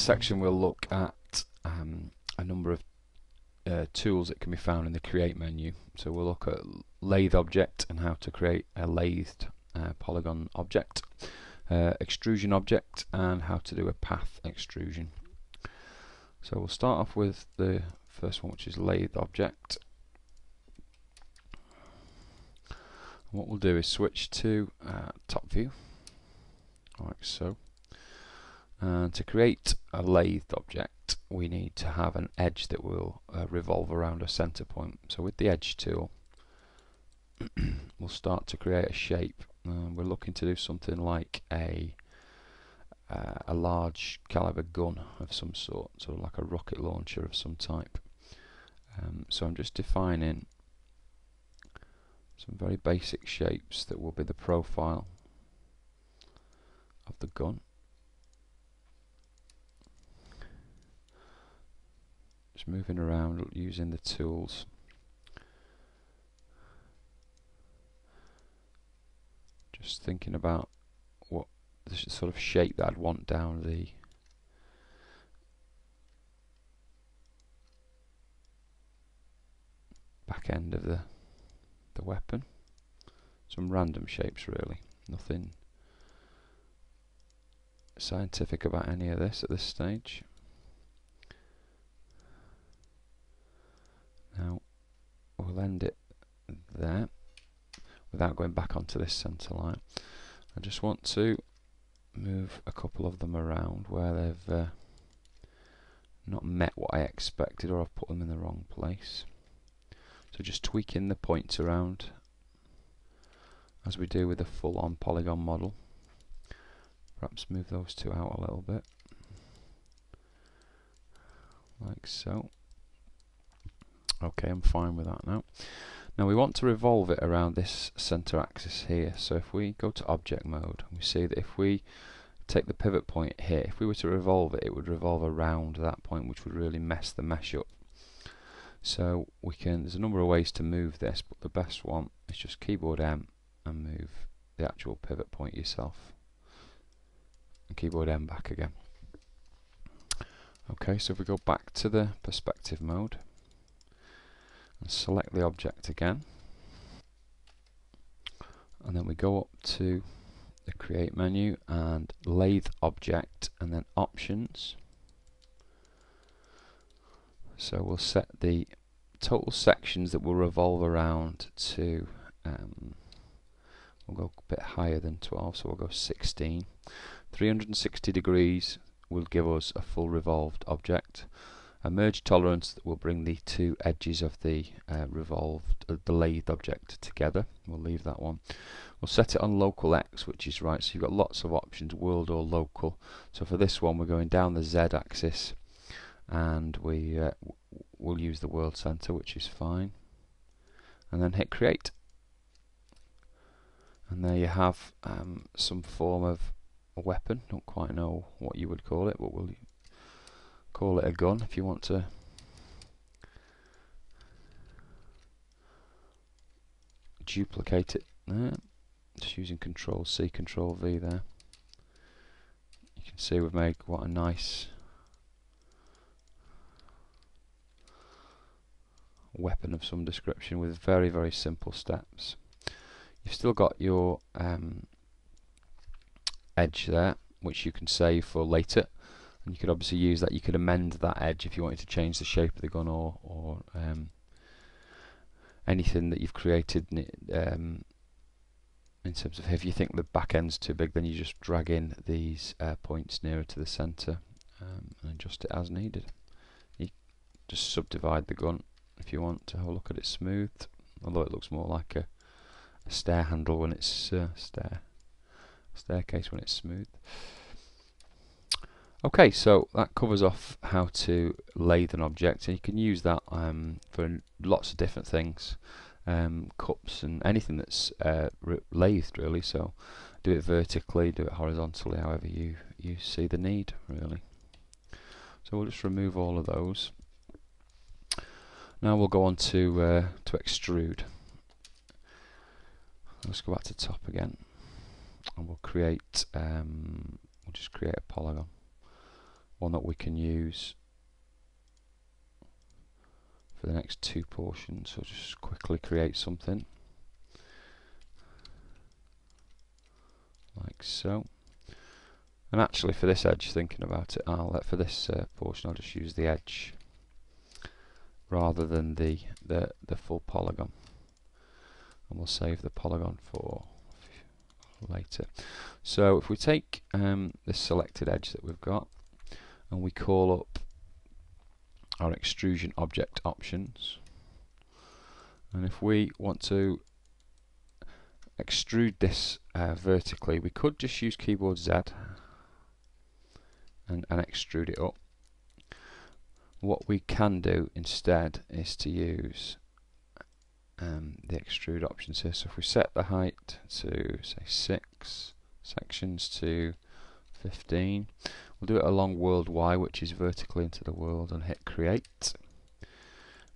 This section we'll look at um, a number of uh, tools that can be found in the create menu. So we'll look at lathe object and how to create a lathed uh, polygon object, uh, extrusion object and how to do a path extrusion. So we'll start off with the first one which is lathe object. And what we'll do is switch to uh, top view like so and to create a lathed object we need to have an edge that will uh, revolve around a center point. So with the edge tool we'll start to create a shape. Uh, we're looking to do something like a uh, a large caliber gun of some sort sort of like a rocket launcher of some type. Um, so I'm just defining some very basic shapes that will be the profile of the gun just moving around using the tools. Just thinking about what the sort of shape that I'd want down the back end of the the weapon. Some random shapes really. Nothing scientific about any of this at this stage now we'll end it there without going back onto this center line. I just want to move a couple of them around where they've uh, not met what I expected or I've put them in the wrong place. So just tweaking the points around as we do with a full-on polygon model. Perhaps move those two out a little bit. Like so okay I'm fine with that now. Now we want to revolve it around this center axis here. So if we go to object mode we see that if we take the pivot point here if we were to revolve it it would revolve around that point which would really mess the mesh up. So we can there's a number of ways to move this but the best one is just keyboard M and move the actual pivot point yourself. And keyboard M back again. Okay so if we go back to the perspective mode select the object again. And then we go up to the create menu and lathe object and then options. So we'll set the total sections that will revolve around to um, we'll go a bit higher than 12 so we'll go 16 360 degrees will give us a full revolved object a merge tolerance that will bring the two edges of the uh, revolved, uh, the lathed object together. We'll leave that one. We'll set it on local X, which is right, so you've got lots of options, world or local. So for this one, we're going down the Z axis, and we uh, will use the world center, which is fine. And then hit create. And there you have um, some form of a weapon. Don't quite know what you would call it, but we'll call it a gun if you want to. Duplicate it. There just using control C control V there. You can see we've made what a nice weapon of some description with very very simple steps. You've still got your um, edge there which you can save for later and you could obviously use that you could amend that edge if you wanted to change the shape of the gun or, or um, anything that you've created um, in terms of if you think the back end's too big then you just drag in these uh, points nearer to the center um, and adjust it as needed. You just subdivide the gun if you want to have a look at it smooth although it looks more like a, a stair handle when it's uh, stair staircase when it's smooth Okay, so that covers off how to lathe an object, and you can use that um, for lots of different things, um, cups and anything that's uh, lathed really. So do it vertically, do it horizontally, however you you see the need really. So we'll just remove all of those. Now we'll go on to uh, to extrude. Let's go back to top again, and we'll create. Um, we'll just create a polygon one that we can use for the next two portions. So just quickly create something like so. And actually for this edge, thinking about it, I'll uh, for this uh, portion I'll just use the edge rather than the, the, the full polygon. And we'll save the polygon for later. So if we take um, this selected edge that we've got and we call up our extrusion object options. And if we want to extrude this uh, vertically we could just use keyboard Z and, and extrude it up. What we can do instead is to use um, the extrude options here. So if we set the height to say 6 sections to 15 we'll do it along world Y which is vertically into the world and hit create.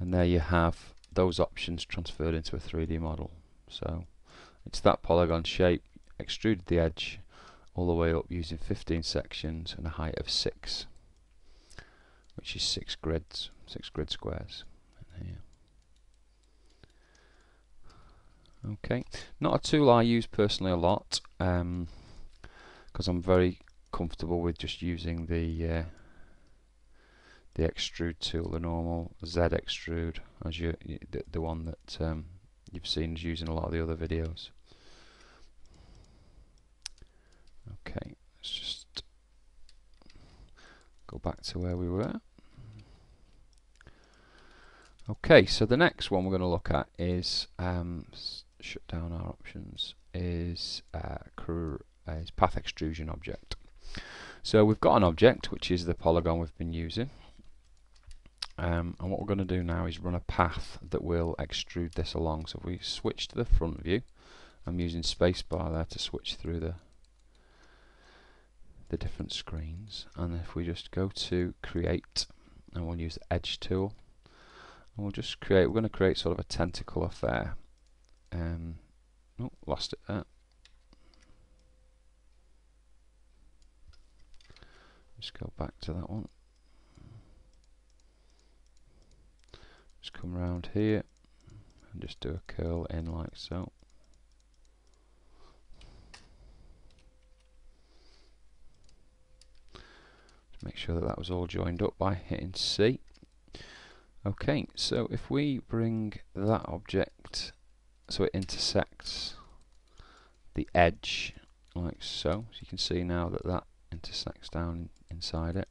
And there you have those options transferred into a 3D model. So it's that polygon shape extruded the edge all the way up using 15 sections and a height of 6 which is 6 grids 6 grid squares okay. Not a tool I use personally a lot because um, I'm very comfortable with just using the uh, the extrude tool the normal Z extrude as you the, the one that um, you've seen is using a lot of the other videos okay let's just go back to where we were okay so the next one we're going to look at is um, shut down our options is, uh, is path extrusion object. So we've got an object which is the polygon we've been using um, and what we're going to do now is run a path that will extrude this along. So if we switch to the front view, I'm using spacebar there to switch through the the different screens and if we just go to create and we'll use the edge tool and we'll just create, we're going to create sort of a tentacle affair um, oh, lost it there. Just go back to that one. Just come around here and just do a curl in like so. Make sure that that was all joined up by hitting C. Okay, so if we bring that object so it intersects the edge like so. So you can see now that that intersects down inside it.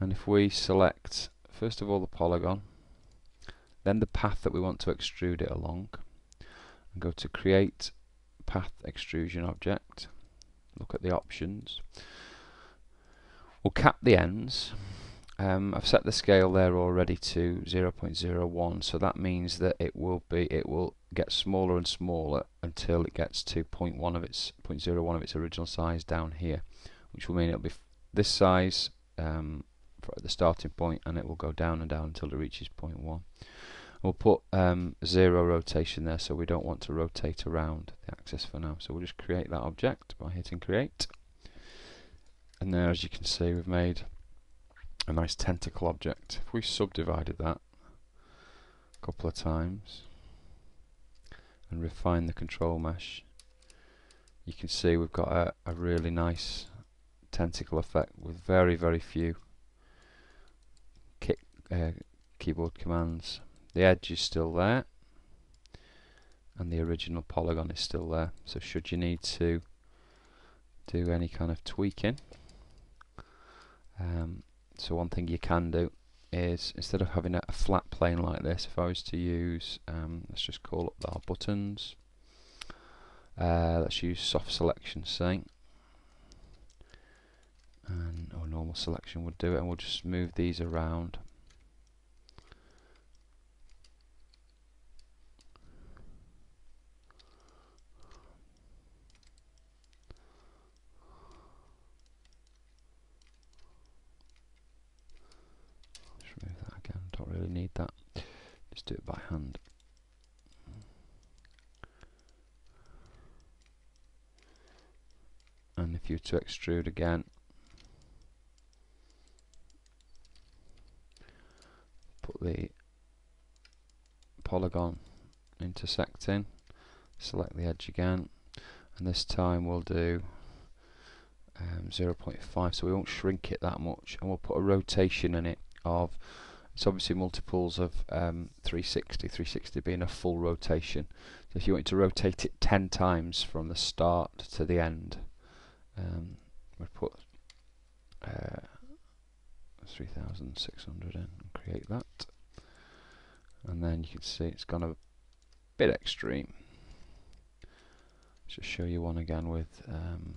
And if we select first of all the polygon, then the path that we want to extrude it along, and go to create path extrusion object, look at the options. We'll cap the ends um, I've set the scale there already to 0.01 so that means that it will be it will get smaller and smaller until it gets to 0.1 of its 0.01 of its original size down here which will mean it'll be this size um, at the starting point and it will go down and down until it reaches 0.1 we'll put um, zero rotation there so we don't want to rotate around the axis for now. So we'll just create that object by hitting create. And there as you can see we've made a nice tentacle object. If we subdivided that a couple of times and refine the control mesh, you can see we've got a, a really nice tentacle effect with very, very few kick, uh, keyboard commands. The edge is still there and the original polygon is still there. So should you need to do any kind of tweaking, um, so one thing you can do is instead of having a, flat plane like this, if I was to use, um, let's just call up our buttons. Uh, let's use soft selection, say, and or normal selection would do it, and we'll just move these around. Remove that again. Don't really need that. Just do it by hand. And if you to extrude again, put the polygon intersecting select the edge again and this time we'll do um, 0.5 so we won't shrink it that much and we'll put a rotation in it of it's obviously multiples of um, 360 360 being a full rotation. So if you want to rotate it 10 times from the start to the end um, we'll put uh, 3600 in and create that and then you can see it's gone a bit extreme. Just show you one again with um,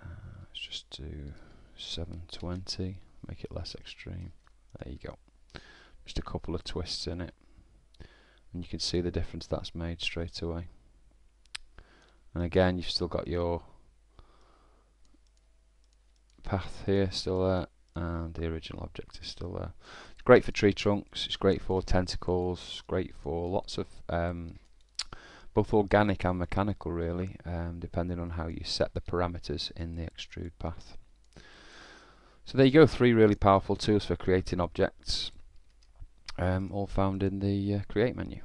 uh, let's just do 720 make it less extreme. There you go. Just a couple of twists in it. And you can see the difference that's made straight away. And again you've still got your path here still there and the original object is still there great for tree trunks it's great for tentacles great for lots of um, both organic and mechanical really um, depending on how you set the parameters in the extrude path. So there you go three really powerful tools for creating objects um, all found in the uh, create menu